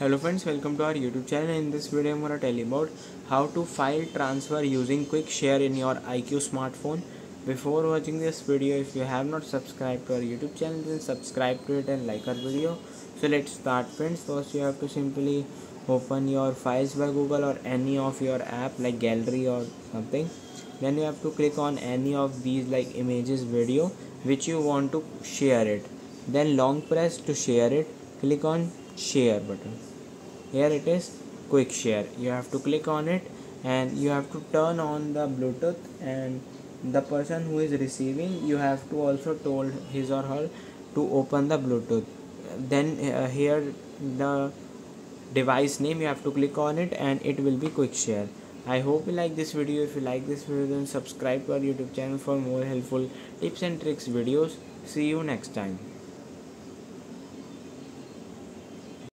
hello friends welcome to our youtube channel. In this video i'm going to tell you about how to file transfer using quick share in your iQOO smartphone. Before watching this video if you have not subscribed to our youtube channel then subscribe to it and like our video. So let's start friends. First you have to simply open your files by google or any of your app like gallery or something. Then you have to click on any of these like images video which you want to share it. Then long press to share it. Click on share button here it is quick share. You have to click on it and you have to turn on the bluetooth and the person who is receiving you have to also told his or her to open the bluetooth. Then uh, here the device name you have to click on it and it will be quick share. I hope you like this video. If you like this video then subscribe to our youtube channel for more helpful tips and tricks videos. See you next time